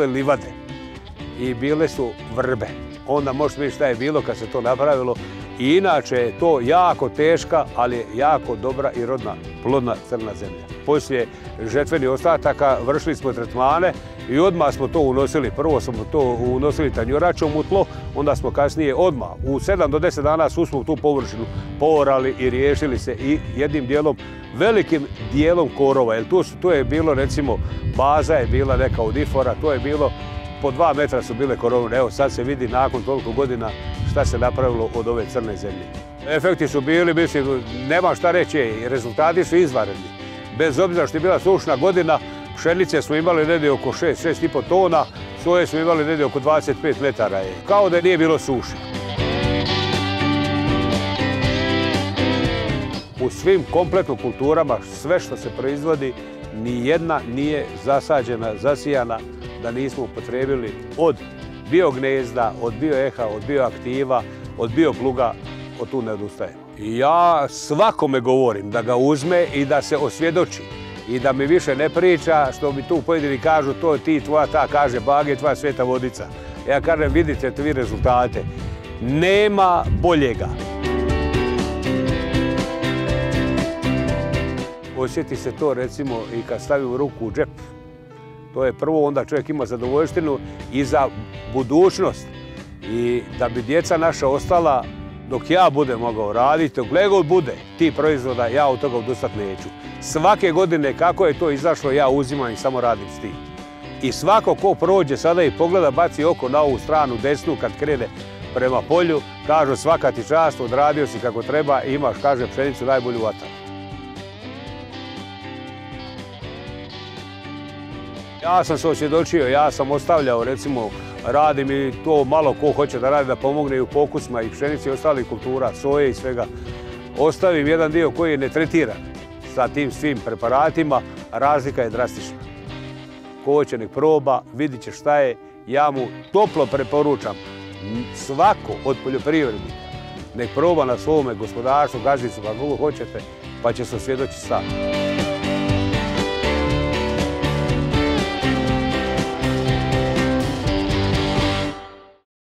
livade i bile su vrbe. Onda možeš vidjeti šta je bilo kad se to napravilo. I inače je to jako teška, ali jako dobra i rodna, plodna crna zemlja. Poslije žetvenih ostataka vršili smo tretmane i odmah smo to unosili. Prvo smo to unosili tanjuračom u tlo, onda smo kasnije odmah u 7 do 10 dana su smo tu površinu porali i riješili se i jednim dijelom, velikim dijelom korova. Jer tu, tu je bilo recimo baza je bila neka od ifora, to je bilo po dva metra su bile korovne. Evo sad se vidi nakon toliko godina šta se napravilo od ove crne zemlje. Efekti su bili, mislim, nema šta reći, rezultati su izvanredni. Bez obzira što je bila sušna godina, pšenice smo imali negdje oko 6-6,5 tona, soje smo imali negdje oko 25 metara. Kao da nije bilo suše. U svim kompletno kulturama, sve što se proizvodi, ni jedna nije zasađena, zasijana, da nismo upotrebili od biognezda, od bioeha, od bioaktiva, od biopluga, od tu ne odustajem. Ja svakome govorim da ga uzme i da se osvjedoči i da mi više ne priča što mi tu pojedini kažu to ti tvoja ta kaže bage tvoja sveta vodica. Ja kažem vidite vi rezultate. Nema boljega. Osjeti se to recimo i kad stavim ruku u džep to je prvo, onda čovjek ima zadovoljštinu i za budućnost. I da bi djeca naša ostala, dok ja budem mogao raditi, dok god bude ti proizvoda, ja od toga odustati neću. Svake godine kako je to izašlo, ja uzimam i samo radim s tim. I svako ko prođe sada i pogleda, baci oko na ovu stranu desnu kad krene prema polju, kažu svaka ti čast, odradio si kako treba, imaš, kaže, pšenicu najbolju vataru. Ja sam se osvjedočio, ja sam ostavljao, recimo, radim i to malo ko hoće da radi, da pomogne i u pokusima i pšenici i ostalih kultura, soje i svega. Ostavim jedan dio koji je netretiran sa tim svim preparatima, razlika je drastična. Ko hoće nek proba, vidit će šta je, ja mu toplo preporučam svako od poljoprivrednika nek proba na svome gospodarstvu, gažnicu, kako hoćete, pa će se osvjedoći sam.